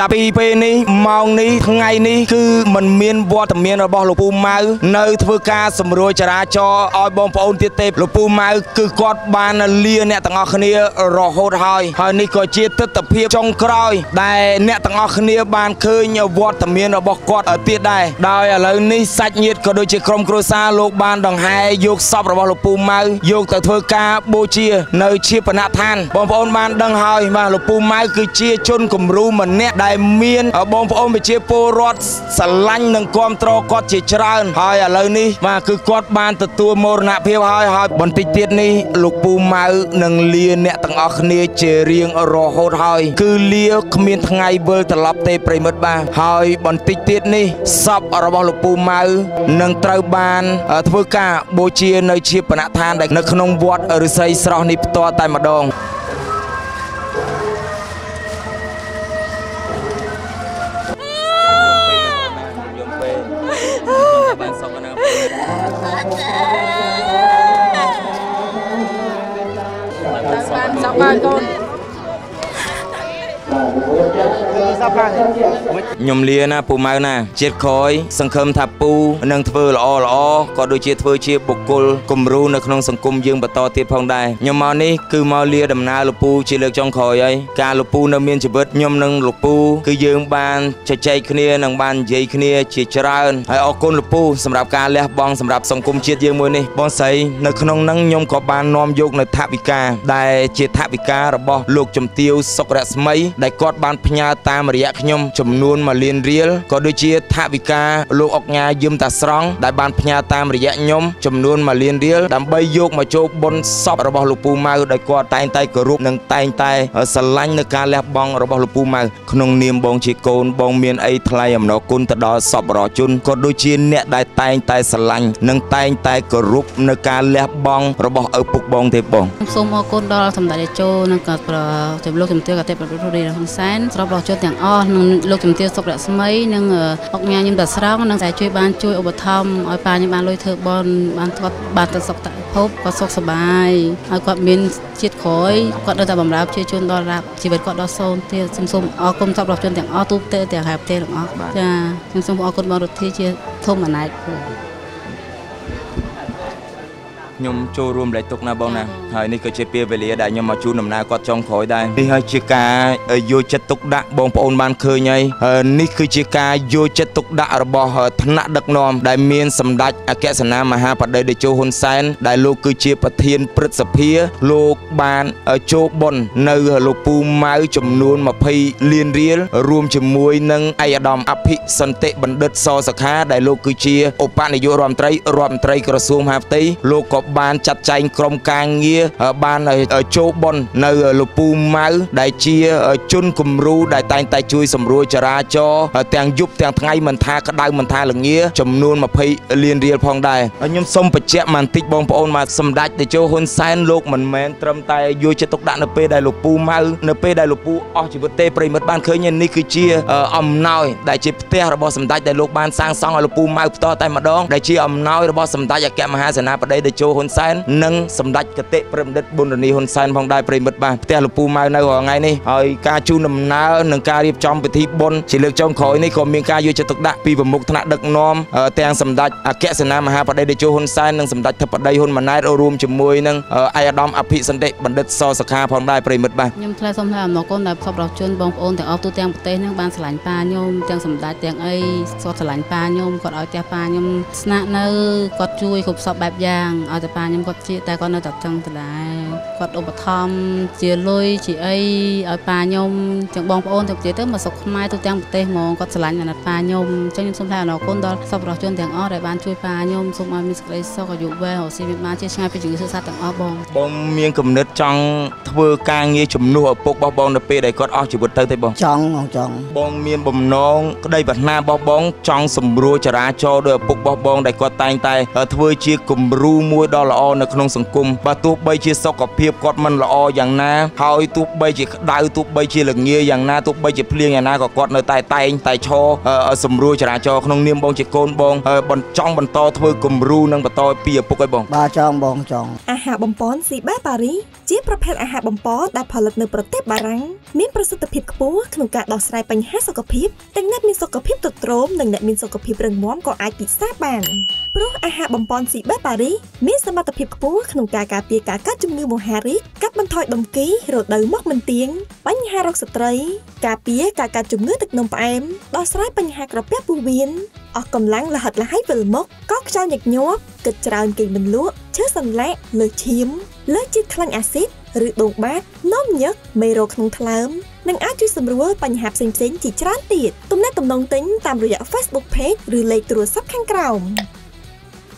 ចាប់ពីពេលនេះម៉ោងនេះថ្ងៃនេះគឺมันមានវត្តមានរបស់លោកពូម៉ៅនៅធ្វើការសម្រួលចរាចរណ៍ឲ្យបងប្អូនទៀតទេលោកពូម៉ៅគឺគាត់បានលាអ្នកទាំងអស់គ្នារហូតហើយហើយនេះក៏ជាទស្សនវិជ្ជាចុងក្រោយ ដែលអ្នកទាំងអស់គ្នាបានឃើញវត្តមានរបស់គាត់ទៀតដែរដោយឥឡូវនេះសាច់ញាតិក៏ដូចជាក្រុមគ្រួសារលោកបានដង្ហែយកសពរបស់លោកពូម៉ៅយកទៅធ្វើការបូជា នៅជាបណដ្ឋានបងប្អូនបានដឹងហើយបាទលោកពូម៉ៅគឺជាជនគំរូម្នាក់ដែលមានបងប្អូនប្រជាពលរដ្ឋស្រឡាញ់និងគាំទ្រគាត់ជាច្រើន ហើយឥឡូវនេះបាទគឺគាត់បានទទួលមរណភាពហើយហើយបន្តិចទៀតនេះលោកពូម៉ៅនឹងលាអ្នកទាំងអស់គ្នាជារៀងរហូតហើយ គឺលាគ្មានថ្ងៃវិលត្រឡប់ទេប្រិមិត្តបាទហើយបន្តិចទៀតនេះសពរបស់លោកពូម៉ៅនឹងត្រូវបានធ្វើការបូជានៅជាបណដ្ឋានដែលនៅក្នុងវត្តឫស្សីស្រស់នេះផ្ទាល់តែម្ដង បាន សុខហើយកូនសប្បាយខ្ញុំលាណាពូម៉ៅណាជាតិក្រោយសង្ឃឹមថាពូនឹងធ្វើល្អល្អក៏ដូចជាធ្វើជាបុគ្គលគំរូនៅក្នុងសង្គមយើងបន្តទៀតផងដែរខ្ញុំមកនេះគឺមកលាដំណើរលោកពូជាលើកចុងក្រោយហើយការលោកពូនៅមានជីវិតខ្ញុំនិងលោកពូគឺយើងបានជជែកគ្នានិងបាននិយាយគ្នាជាច្រើនហើយអរគុណលោកពូសម្រាប់ការលះបង់សម្រាប់សង្គមជាតិយើងមួយនេះបងស្រីនៅក្នុងនឹងខ្ញុំក៏បាននាំយកនៅថវិកាដែលជាថវិការបស់លោកជំទាវសុករស្មីដែលគាត់បានផ្ញើតាមរយៈខ្ញុំចំនួន1លានរៀលក៏ដូចជាថវិកាលោកអុកញ៉ាយឹមតាស្រង់ដែលបានផ្ញើតាមរយៈខ្ញុំចំនួន1លានរៀលដើម្បីយកមកចូលបុណ្យសពរបស់លោកពូម៉ៅដោយគាត់តែងតែគោរពនិងតែងតែស្រឡាញ់នៅការលះបង់របស់លោកពូម៉ៅក្នុងនាមបងជាកូនបងមានអីថ្លៃអំណរគុណទៅដល់សពរជនក៏ដូចជាអ្នកដែលតែងតែស្រឡាញ់និងតែងតែគោរពនៅការលះបង់របស់ឪពុកបងទេបងសូមអរគុណដល់សម្ដេចតេជោនិងក៏ជំលោកជំទាវកតេប្រពន្ធរីហ៊ុនសែនស្របរបស់ជនទាំងអស់និងលោកជំទាវសុករស្មីនិងអុកញ៉ាញឹមតាស្រង់និងតែជួយបានជួយឧបត្ថម្ភឲ្យប៉ាខ្ញុំបានលុយធ្វើបនបានគាត់បានទៅសុខតភពគាត់សុខសប្បាយហើយគាត់មានជាតិក្រោយគាត់នៅតែបម្រើប្រជាជនដល់រាប់ជីវិតគាត់ដល់សូន្យទៀតសូមសូមអរគុណសពរបស់ជនទាំងអស់ទូទៅទាំងហែបទេទាំងអស់ចាខ្ញុំសូមអរគុណបងរដ្ឋាជាធំអណែត ខ្ញុំចូលរួមលេខទុកណាបងណាហើយនេះក៏ជាពេលវេលាដែលខ្ញុំមកជូនដំណើរគាត់ចុងក្រោយដែរនេះហើយជាការយកចិត្តទុកដាក់បងប្អូនបានឃើញហើយនេះគឺជាការយកចិត្តទុកដាក់របស់ថ្នាក់ដឹកនាំដែលមានសម្ដេចអគ្គសេនាមហាបតីតេជោហ៊ុនសែនដែលលោកគឺជាប្រធានព្រឹទ្ធសភាលោកបានចូលបុណ្យនៅលោកពូម៉ៅចំនួន20លានរៀលរួមជាមួយនឹងឯកឧត្តមអភិសន្តិបណ្ឌិតសសខាដែលលោកគឺជាឧបនាយករដ្ឋមន្ត្រីរដ្ឋមន្ត្រីក្រសួងមហាផ្ទៃលោកក៏បានចាត់ចែងក្រុមការងារបានចូលបននៅលពូម៉ៅដែលជាជនគំរូដែលតែងតែជួយសម្រួលចរាចរណ៍ទាំងយប់ទាំងថ្ងៃមិនថាក្តៅមិនថាល្ងា ចំនួន20លានរៀលផងដែរខ្ញុំសូមបញ្ជាក់បន្តិចបងប្អូនមកសម្ដេចតេជោហ៊ុនសែនលោកមិនមែនត្រឹមតែយកចិត្តទុកដាក់នៅពេលដែលលពូម៉ៅនៅពេលដែលលពូអស់ជីវិតទេប្រិមិត្តបានឃើញនេះគឺជាអំណោយដែលជាផ្ទះរបស់សម្ដេចដែលលោកបានសាងសង់ឲ្យលពូម៉ៅផ្ទាល់តែម្ដងដែលជាអំណោយរបស់សម្ដេចអគ្គមហាសេនាបតីតេជោហ៊ុនសែននិងសម្ដេចកតិព្រមដិតប៊ុនរនីហ៊ុនសែនផងដែរប្រិមិត្តបាទផ្ទះលពូម៉ៅនៅរាល់ថ្ងៃនេះហើយការជូនដំណើរនិងការរៀបចំពិធីបុណ្យជាលើកចុងក្រោយនេះក៏មានការយកចិត្តទុកដាក់ពីប្រមុខថ្នាក់ដឹកនាំទាំងសម្ដេចអគ្គសេនាមហាបតីតេជោហ៊ុនសែននិងសម្ដេចធិបតីហ៊ុនម៉ាណែតរួមជាមួយនឹងឯកឧត្តមអភិសន្តិបណ្ឌិតសសខាផងដែរប្រិមិត្តបាទខ្ញុំថ្លែងសូមថ្លែងអំណរគុណដល់សពរដ្ឋជនបងប្អូនទាំងអស់ទូទាំងប្រទេសនឹងបានឆ្លាញ់ប៉ាខ្ញុំទាំងសម្ដេចទាំងអីគាត់ឆ្លាញ់ប៉ាខ្ញុំគាត់ឲ្យផ្ទះប៉ាខ្ញុំស្នាក់នៅគាត់ជួយគ្រប់សពបែបយ៉ាងឲ្យតែប៉ាខ្ញុំគាត់ជាតែគាត់នៅតែចឹងដដែលគាត់ឧបត្ថម្ភជាលុយជាអីឲ្យប៉ាខ្ញុំទាំងបងប្អូនទាំងជាទៅមកសុកខ្មែរទូទាំងប្រទេសហ្មងគាត់ឆ្លាញ់អាណិតប៉ាខ្ញុំអញ្ចឹងខ្ញុំសូមថ្លែងអរគុណដល់សពរដ្ឋជនទាំងអស់ដែលបានជួយប៉ាខ្ញុំសូមឲ្យមានសេចក្តីសុខអាយុវែងរស់ស៊ីមានបានជាឆ្ងាយពីជំងឺសើសាទាំងអស់បងបងមានគំនិតចង់ធ្វើការងារជំនួសឪពុករបស់បងនៅពេលដែលគាត់អស់ជីវិតទៅទេបងចង់បងចង់បងមានបំណងក្តីប្រាថ្នារបស់បងចង់សម្រួលចរាចរណ៍ដោយឪពុករបស់បងដែលគាត់តែងតែធ្វើជាគំរូមួយដ៏ល្អនៅក្នុងសង្គមបើទោះបីជាសុខភាពគាត់មិនល្អយ៉ាងណាហើយទោះបីជាក្តៅទោះបីជាល្ងាយ៉ាងណាទោះបីជាភ្លៀងយ៉ាងណាក៏គាត់នៅតែតែងតែឈរសម្រួលចរាចរណ៍ក្នុងនាមបងជាកូនបងបញ្ចង់បន្តធ្វើគំរូនិងបន្តពីឪពុកឲ្យបងបាទចង់បងចង់អា ហហារបំពន់ស៊ីបាប៉ារីជាប្រភេទអាហារបំពន់ដែលផលិតនៅប្រទេសបារាំងមានប្រសិទ្ធភាពខ្ពស់ក្នុងការដោះស្រាយបញ្ហាសុខភាពទាំងអ្នកមានសុខភាពទ្រុឌទ្រោមនិងអ្នកមានសុខភាពរឹងមាំក៏អាចពិសាបានព្រោះអាហារបំពន់ស៊ីបាប៉ារីមានសមត្ថភាពខ្ពស់ក្នុងការការពារការកើតជំងឺមហារីកកាត់បន្ថយដុំគីរដូវមុខមិនទៀងបញ្ហារោគស្ត្រី ការពារការកើតជំងឺទឹកនោមផ្អែមដោះស្រាយបញ្ហាក្រពះពោះវៀនអស់កម្លាំងលហិតលហៃវិលមុខកោខ្យល់ញឹកញាប់គិតច្រើនគេងមិនលក់ ឈឺសន្លាក់លើឈាមលើជាតិខ្លាញ់អាស៊ីតឬដងបាតនោមញឹកមេរោគក្នុងថ្លើមនិងអាចជួយសម្រួលបញ្ហាផ្សេងៗជាច្រើនទៀតទំនាក់ទំនងទិញតាមរយៈ Facebook Page ឬលេខទូរស័ព្ទខាងក្រោម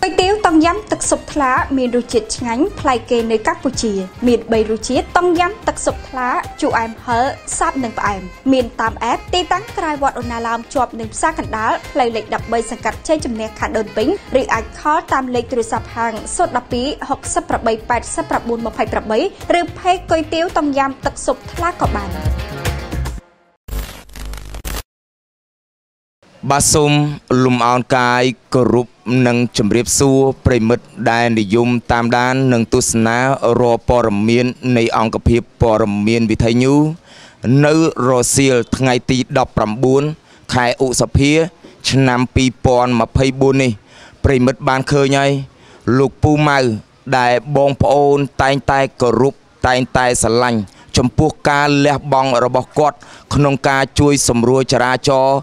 គុយទាវតុងយ៉ាំទឹកស៊ុបថ្លាមានរសជាតិឆ្ងាញ់ប្លែកគេនៅកម្ពុជា មាន3រសជាតិតុងយ៉ាំទឹកស៊ុបថ្លាជូរអែមហឹរសាបនិងផ្អែមមានតាមអេបទីតាំងក្រៅវត្តអូណាឡោមជាប់នឹងផ្សារកណ្ដាលផ្លូវលេខ13សង្កាត់ជ័យជំនះខណ្ឌដូនពេញឬអាចខលតាមលេខទូរស័ព្ទហាង012 68 89 28ឬផេកគុយទាវតុងយ៉ាំទឹកស៊ុបថ្លាក៏បាន បាទសូមលំអោនកាយគោរពនិងជម្រាបសួរប្រិមិត្តដែលនិយមតាមដាន និងទស្សនារាល់ព័ត៌មាន នៃអង្គភាពព័ត៌មានវិទ្យុនៅរសៀលថ្ងៃទី19ខែឧសភា ឆ្នាំ2024នេះប្រិមិត្តបានឃើញហើយលោកពូម៉ៅដែលបងប្អូនតែងតែគោរពតែងតែស្រឡាញ់ចំពោះការលះបង់របស់គាត់ ក្នុងការជួយសម្រួលចរាចរណ៍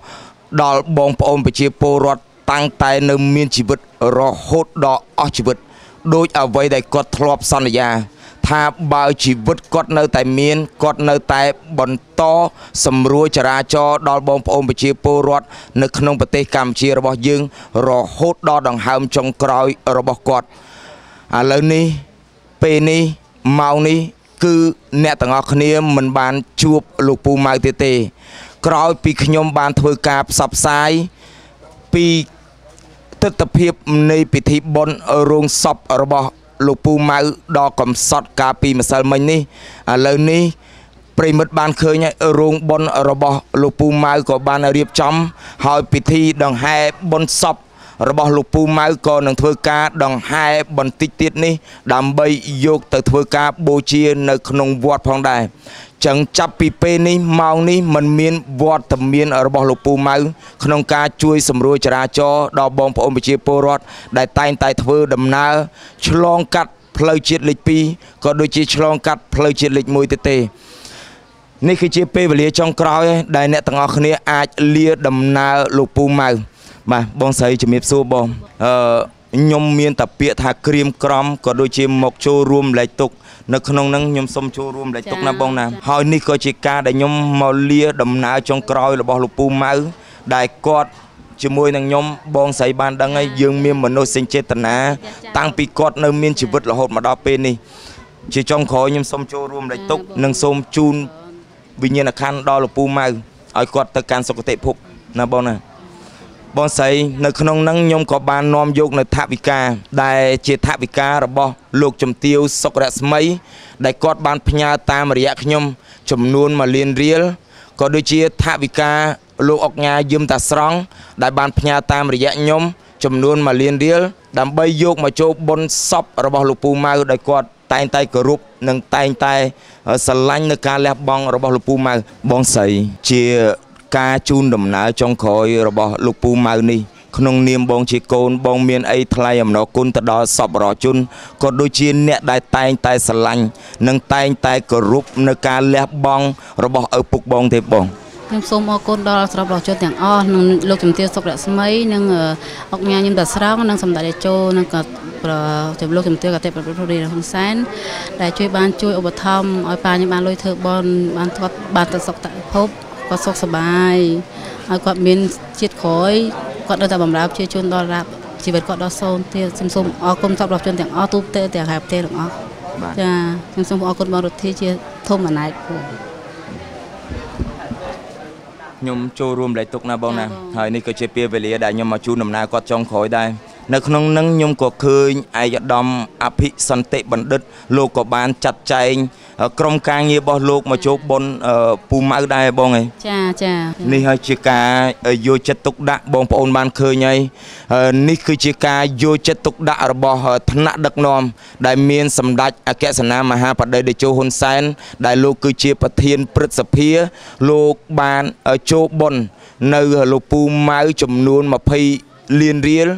ដល់បងប្អូនប្រជាពលរដ្ឋតាំងតែនៅមានជីវិតរហូតដល់អស់ជីវិតដោយអ្វីដែលគាត់ធ្លាប់សន្យា ថាបើជីវិតគាត់នៅតែមានគាត់នៅតែបន្តសម្រួលចរាចរណ៍ដល់បងប្អូនប្រជាពលរដ្ឋនៅក្នុងប្រទេសកម្ពុជារបស់យើង រហូតដល់ដង្ហើមចុងក្រោយរបស់គាត់ឥឡូវនេះពេលនេះម៉ោងនេះគឺអ្នកទាំងអស់គ្នាមិនបានជួបលោកពូម៉ៅទៀតទេ ក្រោយពីខ្ញុំបានធ្វើការផ្សព្វផ្សាយពីទស្សនភាពនៃពិធីបុណ្យរោងសពរបស់លោកពូម៉ៅដល់កំសត់កាលពីម្សិលមិញនេះឥឡូវនេះប្រិមិត្តបានឃើញរោងបុណ្យរបស់លោកពូម៉ៅក៏បានរៀបចំ ហើយពិធីដង្ហែបុណ្យសពរបស់លោកពូម៉ៅក៏នឹងធ្វើការដង្ហែបន្តិចទៀតនេះ ដើម្បីយកទៅធ្វើការបូជានៅក្នុងវត្តផងដែរ ចឹងចាប់ពីពេលនេះម៉ោងនេះมันមានវត្តមានរបស់លោកពូម៉ៅក្នុងការជួយសម្រួលចរាចរណ៍ដល់បងប្អូនប្រជាពលរដ្ឋដែលតែងតែធ្វើដំណើរឆ្លងកាត់ផ្លូវជាតិលេខ2ក៏ដូចជាឆ្លងកាត់ផ្លូវជាតិលេខ1ទៅទេនេះគឺជាពេលវេលាចុងក្រោយដែលអ្នកទាំងអស់គ្នាអាចលាដំណើរលោកពូម៉ៅបាទបងស្រីជំរាបសួរបងអឺ ខ្ញុំមានតែពាក្យថាក្រៀមក្រំក៏ដូចជាមកចូលរួមលែកទុកនៅក្នុងនឹងខ្ញុំសូមចូលរួមលែកទុកណាបងណាហើយនេះក៏ជាការដែលខ្ញុំមកលាដំណើរចុងក្រោយរបស់លោកពូម៉ៅដែលគាត់ជាមួយនឹងខ្ញុំបងស្រីបានដឹងហើយយើងមានមនោសញ្ចេតនាតាំងពីគាត់នៅមានជីវិតរហូតមកដល់ពេលនេះជាចុងក្រោយខ្ញុំសូមចូលរួមលែកទុកនិងសូមជូនវិញ្ញាណក្ខន្ធដល់លោកពូម៉ៅឲ្យគាត់ទៅកាន់សុគតិភពណាបងណា បងស្រីនៅក្នុងនឹងខ្ញុំក៏បាននាំយកនៅថវិកាដែលជាថវិការបស់លោកជំទាវសុករស្មី ដែលគាត់បានផ្ញើតាមរយៈខ្ញុំ ចំនួន1លានរៀលក៏ដូចជាថវិកាលោកអុកញ៉ាយឹមតាស្រង់ដែលបានផ្ញើតាមរយៈខ្ញុំចំនួន1លានរៀលដើម្បីយកមកចូលបុណ្យសពរបស់លោកពូម៉ៅដោយគាត់តែងតែគោរពនិងតែងតែស្រឡាញ់នៅការលះបង់របស់លោកពូម៉ៅបងស្រីជា ការជូនដំណើរចុងក្រោយរបស់លោកពូម៉ៅនេះក្នុងនាមបងជាកូនបងមានអីថ្លៃអំណរគុណទៅដល់សពរជនក៏ដូចជាអ្នកដែលតែងតែស្រឡាញ់និងតែងតែគោរពនៅការលះបង់របស់ឪពុកបងទេបងខ្ញុំសូមអរគុណដល់ស្របប្រជាជនទាំងអស់និងលោកជំទាវសុករស្មីនិងអុកញ៉ាញឹមតាស្រង់និងសម្ដេចតេជោនិងក៏ចំលោកជំទាវកតេប្រពុទ្ធរីហ៊ុនសែនដែលជួយបានជួយឧបត្ថម្ភឲ្យប៉ាខ្ញុំបានលុយធ្វើបនបានគាត់បានទៅសុខតភព គាត់សុខសប្បាយហើយគាត់មានជាតិក្រោយគាត់នៅតែបម្រើប្រជាជនដល់រាប់ជីវិតគាត់ដល់សូន្យទៀតខ្ញុំសូមអរគុណសម្រាប់ជនទាំងអស់ទូទៅទាំងហែប្រទេសទាំងអស់ចាខ្ញុំសូមអរគុណបងរដ្ឋាជាធំអណែតពួកខ្ញុំចូលរួមលេខទុកណាបងណាហើយនេះក៏ជាពេលវេលាដែលខ្ញុំមកជូនដំណើរគាត់ចុងក្រោយដែរ នៅក្នុងនឹងខ្ញុំក៏ឃើញឯកឧត្តមអភិសន្តិបណ្ឌិត លោកក៏បានចាត់ចែងអឺក្រុមការងាររបស់លោកមកចូលបុណ្យអឺពូម៉ៅដែរបងឯងចាចានេះហើយជាការយកចិត្តទុកដាក់បងប្អូនបានឃើញហើយហើយនេះគឺជាការយកចិត្តទុកដាក់របស់ថ្នាក់ដឹកនាំ ដែលមានសម្ដេចអគ្គសេនាមហាបតីតេជោហ៊ុនសែនដែលលោកគឺជាប្រធានព្រឹទ្ធសភាលោកបានចូលបុណ្យនៅលោកពូម៉ៅចំនួន20លានរៀល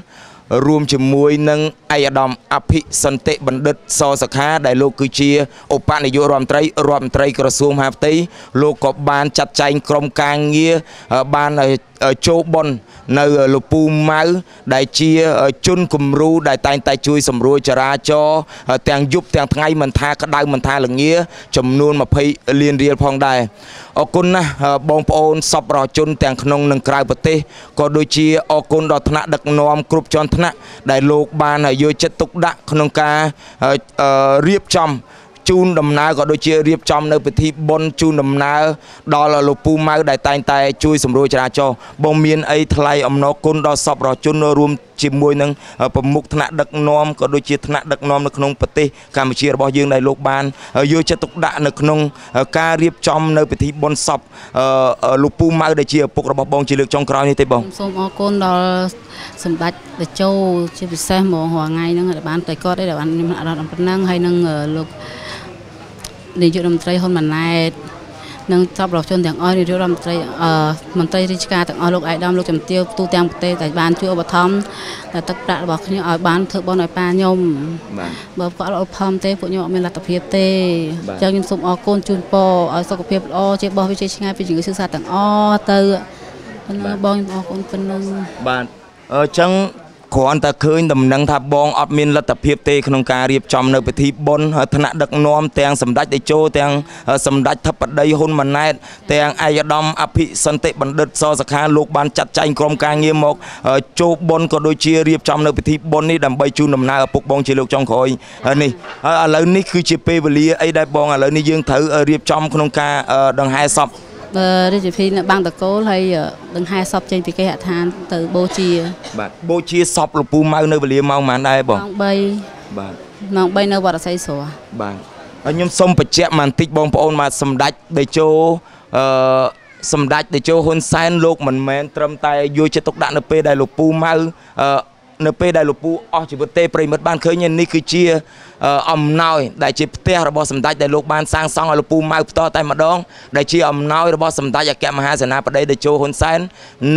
រួមជាមួយនឹងឯកឧត្តមអភិសន្តិបណ្ឌិតសសខាដែលលោកគឺជាឧបនាយករដ្ឋមន្ត្រីរដ្ឋមន្ត្រីក្រសួងមហាផ្ទៃលោកក៏បានចាត់ចែងក្រុមការងារបានចូលបននៅលពូម៉ៅដែលជាជនគំរូដែលតែងតែជួយសម្រួលចរាចរណ៍ទាំងយប់ទាំងថ្ងៃមិនថាក្តៅមិនថាល្ងាចំនួន20លានរៀលផងដែរអរគុណណាស់បងប្អូនសពរជនទាំងក្នុងនិងក្រៅប្រទេសក៏ដូចជាអរគុណដល់ថ្នាក់ដឹកនាំគ្រប់ជាន់ថ្នាក់ដែលលោកបានយកចិត្តទុកដាក់ក្នុងការរៀបចំជូនដំណើរក៏ដូចជារៀបចំនៅពិធីបុណ្យជូនដំណើរដល់លោកពូម៉ៅដែលតែងតែជួយសម្រួលចរាចរណ៍បងមានអីថ្លៃអំណរគុណដល់សពរជនរួមជាមួយនឹងប្រមុខថ្នាក់ដឹកនាំក៏ដូចជាថ្នាក់ដឹកនាំនៅក្នុងប្រទេសកម្ពុជារបស់យើងដែលលោកបានយកចិត្តទុកដាក់នៅក្នុងការរៀបចំនៅពិធីបុណ្យសពលោកពូម៉ៅដែលជាឪពុករបស់បងជាលើកចុងក្រោយនេះទេបងសូមអរគុណដល់សម្ដេច តេជោជាពិសេសហ្មងរាល់ថ្ងៃហ្នឹងដែលបានតែគាត់ដែលបានខ្ញុំអរប៉ុណ្ណឹងហើយនឹងលោកនាយករដ្ឋមន្ត្រីហ៊ុនម៉ាណែតនិងសពរដ្ឋជនទាំងអស់នាយករដ្ឋមន្ត្រីអឺមន្ត្រីរាជការទាំងអស់លោកអៃដាមលោកចំទាវទូទាំងប្រទេសដែលបានជួយឧបត្ថម្ភដល់ទឹកប្រាក់របស់ខ្ញុំឲ្យបានធ្វើបន់ឲ្យប៉ាខ្ញុំបាទបើគាត់ឧបត្ថម្ភទេពួកខ្ញុំអត់មានលទ្ធភាពទេអញ្ចឹងខ្ញុំសូមអរគុណជូនពរឲ្យសុខភាពល្អជាបោះវិជ័យឆ្ងាយពីជំងឺសិក្សាទាំងអស់ទៅប៉ុណ្ណឹងបងខ្ញុំអរគុណប៉ុណ្ណឹងបាទអញ្ចឹង គ្រាន់តែឃើញដំណឹងថាបងអត់មានលទ្ធភាពទេក្នុងការរៀបចំនៅពិធីបុណ្យហើយថ្នាក់ដឹកនាំទាំងសម្ដេចតេជោទាំងសម្ដេចធិបតីហ៊ុនម៉ាណែតទាំងឯកឧត្តមអភិសន្តិបណ្ឌិតសសខាលោកបានចាត់ចែងក្រុមការងារមកចូលបុណ្យក៏ដូចជារៀបចំនៅពិធីបុណ្យនេះដើម្បីជូនដំណើរឪពុកបងជាលោកចុងក្រោយនេះហើយឥឡូវនេះគឺជាពេលវេលាអីដែលបងឥឡូវនេះយើងត្រូវរៀបចំក្នុងការដង្ហែសព រាជពិធីនៅបាំងតកូលហើយដង្ហែសពចេញពីគេហដ្ឋានទៅបូជាបាទបូជាសពលពូម៉ៅនៅវេលាម៉ោងប៉ុន្មានដែរបងម៉ោង3បាទម៉ោង3នៅវត្តរស័យស្រស់បាទហើយខ្ញុំសូមបញ្ជាក់បន្តិចបងប្អូនបាទសម្ដេចតេជោអឺសម្ដេចតេជោហ៊ុនសែនលោកមិនមែនត្រឹមតែយកចិត្តទុកដាក់នៅពេលដែលលោកពូម៉ៅអឺ នៅពេលដែលលោកពូអស់ជីវិតទេប្រិមិត្តបានឃើញនេះគឺជាអំណោយដែលជាផ្ទះរបស់សម្ដេចដែលលោកបានសាងសង់ឲ្យលោកពូម៉ៅផ្ទាល់តែម្ដងដែលជាអំណោយរបស់សម្ដេចអគ្គមហាសេនាបតីតេជោហ៊ុនសែន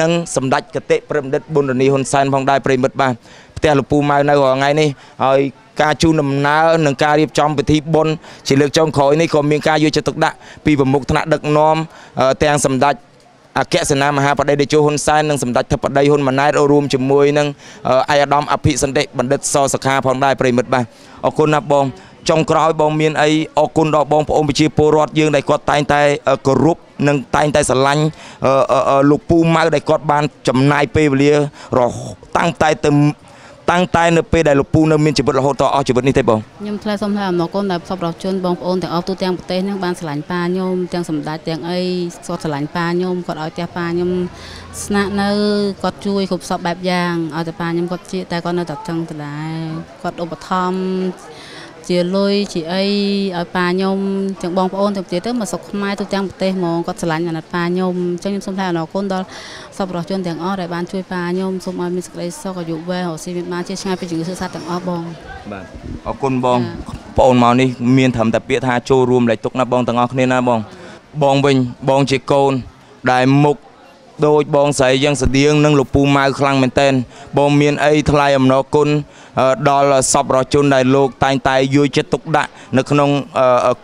និងសម្ដេចកតិព្រមដិតប៊ុនរនីហ៊ុនសែនផងដែរប្រិមិត្តបាទផ្ទះលោកពូម៉ៅនៅរាល់ថ្ងៃនេះហើយការជូនដំណើរនិងការរៀបចំពិធីបុណ្យជាលើកចុងក្រោយនេះក៏មានការយកចិត្តទុកដាក់ពីប្រមុខថ្នាក់ដឹកនាំទាំងសម្ដេច អគ្គសេនាមហាបតីតេជោហ៊ុនសែននិងសម្ដេចធិបតីហ៊ុនម៉ាណែតរួមជាមួយនឹងឯកឧត្តមអភិសន្តិបណ្ឌិតសសខាផងដែរប្រិមិត្តបាទអរគុណណាស់បងចុងក្រោយបងមានអីអរគុណដល់បងប្អូនប្រជាពលរដ្ឋយើងដែលគាត់តែងតែគោរពនិងតែងតែស្រឡាញ់លោកពូម៉ៅដែលគាត់បានចំណាយពេលវេលារហតាំងតែទៅ តាំងតែនៅពេលដែលលោកពូនៅមានជីវិតរហូតដល់អស់ជីវិតនេះទេបងខ្ញុំថ្លែងសូមថ្លែងអំណរគុណដល់សពរដ្ឋជនបងប្អូនទាំងអស់ទូទាំងប្រទេសនឹងបានស្រឡាញ់ប៉ាខ្ញុំទាំងសម្ដេចទាំងអីគាត់ស្រឡាញ់ប៉ាខ្ញុំគាត់ឲ្យផ្ទះប៉ាខ្ញុំស្នាក់នៅគាត់ជួយគ្រប់សពបែបយ៉ាងឲ្យតែប៉ាខ្ញុំគាត់ជាតែគាត់នៅតែចឹងដដែលគាត់ឧបត្ថម្ភ ជាលុយជាអីឲ្យប៉ាខ្ញុំទាំងបងប្អូនទាំងទៀតទៅមកស្រុកខ្មែរទូទាំងប្រទេសហ្មងគាត់ស្រឡាញ់អាណិតប៉ាខ្ញុំអញ្ចឹងខ្ញុំសូមថ្លែងអរគុណដល់សពរដ្ឋជនទាំងអស់ដែលបានជួយប៉ាខ្ញុំសូមឲ្យមានសេចក្តីសុខអាយុវែងរស់ស៊ីមានបានជាឆ្ងាយពីជំងឺសើសាទាំងអស់បងបាទអរគុណបងបងអូនមកនេះមានត្រឹមតែពាក្យថាចូលរួមលេខទុកណាបងទាំងអស់គ្នាណាបងបងវិញបងជាកូនដែលមុខដូចបងស្រីយ៉ាងស្តៀងនឹងលពូម៉ៅខ្លាំងមែនតែនបងមានអីថ្លៃអំណរគុណ ដល់សពរជនដែលលោកតែងតែយល់ចិត្តទុកដាក់នៅក្នុង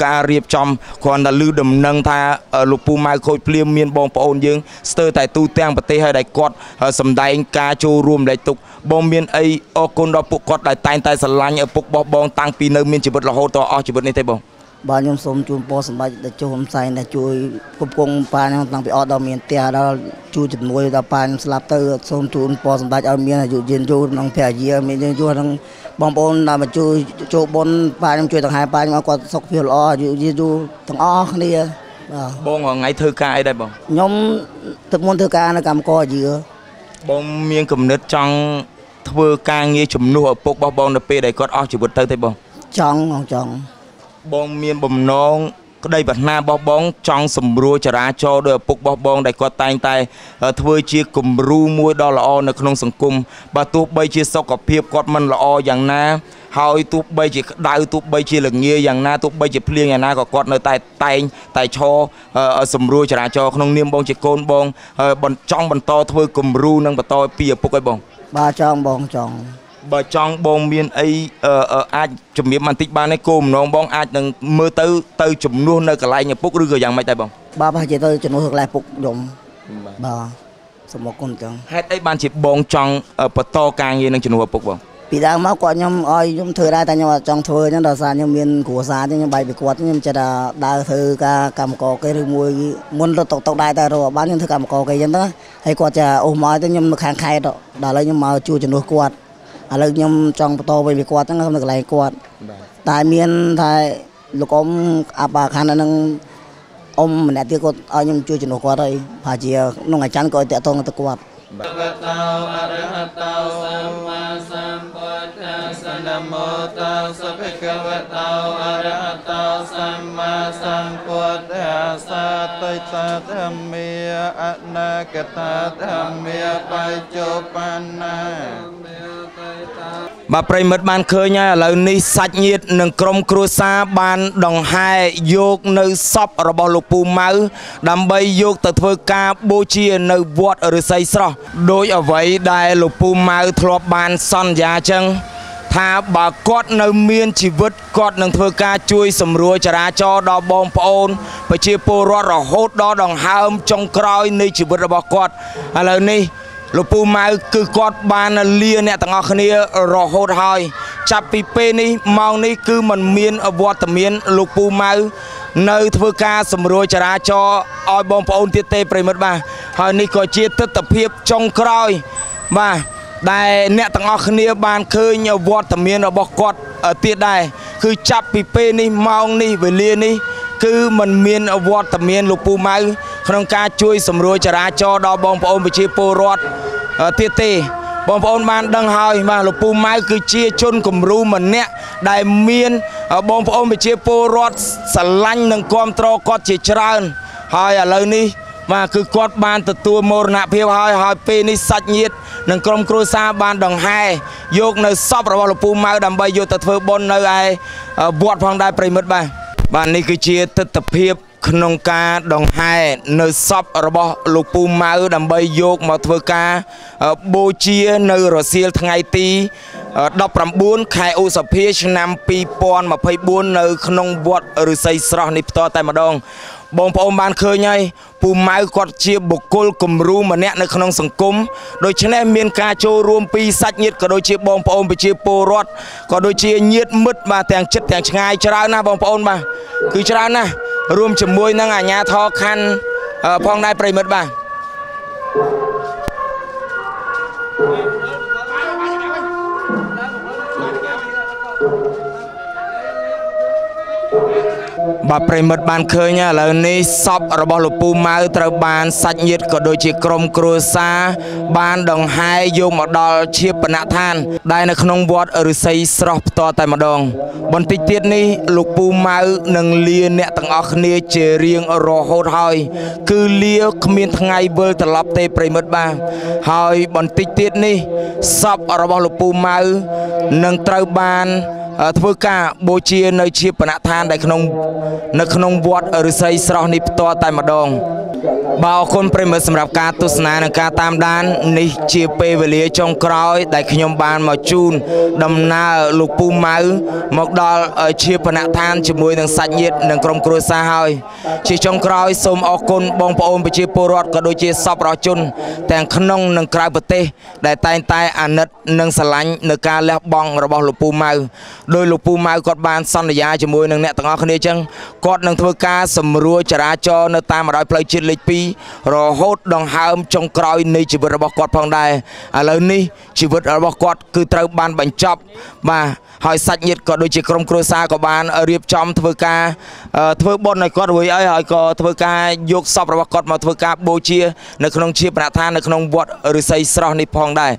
ការរៀបចំគ្រាន់តែឮដំណឹងថាលោកពូម៉ៅខូចភ្លាមមានបងប្អូនយើងស្ទើរតែទូទាំងប្រទេសហើយដែលគាត់សម្ដែងការចូលរួមលេខទុកបងមានអីអរគុណដល់ពួកគាត់ដែលតែងតែស្រឡាញ់ឪពុកបោះបងតាំងពីនៅមានជីវិតរហូតដល់អស់ជីវិតនេះទេបង បាទខ្ញុំសូមជូនពរសម្ដេចតេជោហ៊ុនសែនដែលជួយគ្រប់គ្រងប៉ាខ្ញុំតាំងពីអត់ដល់មានផ្ទះដល់ជួយជំនួយដល់ប៉ាខ្ញុំស្លាប់ទៅសូមជូនពរសម្ដេចឲ្យមានអាយុយឺនយូរក្នុងភរិយាមានយឺនយូរក្នុងបងប្អូនដែលមកជួយចូលបុណ្យប៉ាខ្ញុំជួយដង្ហែប៉ាខ្ញុំឲ្យគាត់សុខភាពល្អអាយុយឺនយូរទាំងអស់គ្នាបាទបងថ្ងៃធ្វើការអីដែរបងខ្ញុំទឹកមុនធ្វើការនៅកម្មករយឺបងមានគំនិតចង់ធ្វើការងារជំនួសឪពុករបស់បងនៅពេលដែលគាត់អស់ជីវិតទៅទេបងចង់បងចង់ បងមានបំណងក្តីប្រាថ្នារបស់បង ចង់សម្រួលចរាចរណ៍ដោយឪពុករបស់បងដែលគាត់តែងតែ ធ្វើជាគំរូមួយដ៏ល្អនៅក្នុងសង្គមបើទោះបីជាសុខភាពគាត់មិនល្អយ៉ាងណា ហើយទោះបីជាក្តៅទោះបីជាល្ងាយ៉ាងណាទោះបីជាភ្លៀងយ៉ាងណាក៏គាត់នៅតែតែងតែឈរសម្រួលចរាចរណ៍ក្នុងនាមបងជាកូនបងបន្តចង់បន្តធ្វើគំរូនិងបន្តពីឪពុកឲ្យបងបាទចង់បងចង់ បើចង់បងមានអីអឺអឺអាចជំរាបបន្តិចបានទេគោលបំណងបងអាចនឹងមើលទៅទៅជំនួសនៅកន្លែងឪពុកឬក៏យ៉ាងម៉េចដែរបងបាទប្រហែលជាទៅជំនួសកន្លែងពុកខ្ញុំបាទសូមអរគុណចឹងហេតុអីបានជាបងចង់បន្តការងារនឹងជំនួសឪពុកបងពីដើមមកគាត់ខ្ញុំឲ្យខ្ញុំធ្វើដែរតែខ្ញុំអត់ចង់ធ្វើចឹងដោយសារខ្ញុំមានគ្រួសារចឹងខ្ញុំបែកពីគាត់ខ្ញុំចិត្តថាដើរធ្វើការកម្មករគេឬមួយមុនរត់តុកតុកដែរតែរកបានខ្ញុំធ្វើកម្មករគេចឹងទៅហើយគាត់ចាអូសមកទៅខ្ញុំនៅខាងខេត្តដល់ឥឡូវខ្ញុំមកជួយជំនួសគាត់ ឥឡូវខ្ញុំចង់បន្តវិញពីគាត់ហ្នឹងនៅកន្លែងគាត់តែមានថាលោកអ៊ំអាបាខានហ្នឹងអ៊ំម្នាក់ទៀតគាត់ឲ្យខ្ញុំជួយជំនួសគាត់ហើយប្រហែលជាក្នុងអាចារ្យក៏ឲ្យតាក់ទងទៅគាត់បវតោអរហតោសម្មាសម្ពុទ្ធស្សនមោតស្សភគវតោអរហតោសម្មាសម្ពុទ្ធស្សតៃតធម្មាអនាគតធម្មាបច្ចុប្បន្នា បាទប្រិមិត្តបានឃើញហើយឥឡូវនេះសាច់ញាតិនិងក្រុមគ្រួសារបានដង្ហែយកនៅសពរបស់លោកពូម៉ៅដើម្បីយកទៅធ្វើការបូជានៅវត្តឫស្សីស្រស់ដោយអ្វីដែលលោកពូម៉ៅធ្លាប់បានសន្យាចឹងថាបើគាត់នៅមានជីវិតគាត់នឹងធ្វើការជួយសម្រួលចរាចរណ៍ដល់បងប្អូនប្រជាពលរដ្ឋរហូតដល់ដង្ហើមចុងក្រោយនៃជីវិតរបស់គាត់ឥឡូវនេះ លោកពូម៉ៅគឺគាត់បានលាអ្នកទាំងអស់គ្នារហូតហើយ ចាប់ពីពេលនេះម៉ោងនេះគឺมันមានវត្តមានលោកពូម៉ៅនៅធ្វើការសម្រួលចរាចរណ៍ឲ្យបងប្អូនទៀតទេប្រិមិត្តបាទហើយនេះក៏ជាទស្សនវិជ្ជាចុងក្រោយបាទដែលអ្នកទាំងអស់គ្នាបានឃើញវត្តមានរបស់គាត់ទៀតដែរគឺចាប់ពីពេលនេះម៉ោងនេះវេលានេះ គឺมันមានវត្តមានលោកពូម៉ៅក្នុងការជួយសម្រួលចរាចរណ៍ដល់បងប្អូនប្រជាពលរដ្ឋទៀតទេបងប្អូនបានដឹងហើយបាទលោកពូម៉ៅគឺជាជនគំរូម្នាក់ដែលមានបងប្អូនប្រជាពលរដ្ឋស្រឡាញ់និងគាំទ្រគាត់ជាច្រើន ហើយឥឡូវនេះបាទគឺគាត់បានទទួលមរណភាពហើយហើយពេលនេះសាច់ញាតិនិងក្រុមគ្រួសារបានដង្ហែយកនៅសពរបស់លោកពូម៉ៅដើម្បីយកទៅធ្វើបុណ្យនៅឯវត្តផងដែរប្រិមិត្តបាទ បាទនេះគឺជាទស្សនវិជ្ជាក្នុងការដង្ហែនៅសពរបស់លោកពូម៉ៅដើម្បីយកមកធ្វើការបូជានៅរសៀលថ្ងៃទី19ខែឧសភាឆ្នាំ2024នៅក្នុងវត្តឫស្សីស្រស់នេះផ្ទាល់តែម្ដង បងប្អូនបានឃើញហើយពូម៉ៅគាត់ជាបុគ្គលគំរូម្នាក់នៅក្នុងសង្គមដូច្នេះមានការចូលរួមពីសាច់ញាតិក៏ដូចជាបងប្អូនប្រជាពលរដ្ឋក៏ដូចជាញាតិមិត្តបាទទាំងចិត្តទាំងឆ្ងាយច្រើនណាស់បងប្អូនបាទគឺច្រើនណាស់រួមជាមួយនឹងអាជ្ញាធរខណ្ឌផងដែរប្រិមិត្តបាទ បាទប្រិមិត្តបានឃើញឥឡូវនេះសពរបស់លោកពូម៉ៅត្រូវបានសាច់ញាតិក៏ដូចជាក្រុមគ្រួសារបានដង្ហែយកមកដល់ជាបណដ្ឋាន ដែលនៅក្នុងវត្តឫស្សីស្រស់ផ្ទាល់តែម្ដង បន្តិចទៀតនេះលោកពូម៉ៅនឹងលាអ្នកទាំងអស់គ្នាជារៀងរហូតហើយ គឺលាគ្មានថ្ងៃវិលត្រឡប់ទេប្រិមិត្តបាទហើយបន្តិចទៀតនេះសពរបស់លោកពូម៉ៅនឹងត្រូវបាន ធ្វើការបូជានៅជាបណដ្ឋានដែលក្នុងនៅក្នុងវត្តឫស្សីស្រស់នេះផ្ទាល់តែម្ដង បាទអរគុណប្រិមត្តសម្រាប់ការទស្សនានិងការតាមដាន នេះជាពេលវេលាចុងក្រោយ ដែលខ្ញុំបានមកជូន ដំណើរលោកពូម៉ៅមកដល់ជាបណដ្ឋានជាមួយនឹងសាច់ញាតិនិងក្រុមគ្រួសារហើយជាចុងក្រោយសូមអរគុណបងប្អូនប្រជាពលរដ្ឋក៏ដូចជាសពរដ្ឋជន ទាំងក្នុងនិងក្រៅប្រទេស ដែលតែងតែអាណិតនិងស្រឡាញ់នៅការលះបង់របស់លោកពូម៉ៅដោយលោកពូម៉ៅគាត់បានសន្យាជាមួយនឹងអ្នកទាំងអស់គ្នាចឹងគាត់នឹងធ្វើការសម្រួលចរាចរណ៍នៅតាមបណ្ដោយផ្លូវជាតិលេខ2រហូតដង្ហើមចុងក្រោយនៃជីវិតរបស់គាត់ផងដែរឥឡូវនេះជីវិតរបស់គាត់គឺត្រូវបានបញ្ចប់បាទហើយសាច់ញាតិក៏ដូចជាក្រុមគ្រួសារក៏បានរៀបចំធ្វើការធ្វើបុណ្យឲ្យគាត់រួចហើយហើយក៏ធ្វើការយកសពរបស់គាត់មកធ្វើការបូជា នៅក្នុងជាបណដ្ឋាននៅក្នុងវត្តឫស្សីស្រស់នេះផងដែរ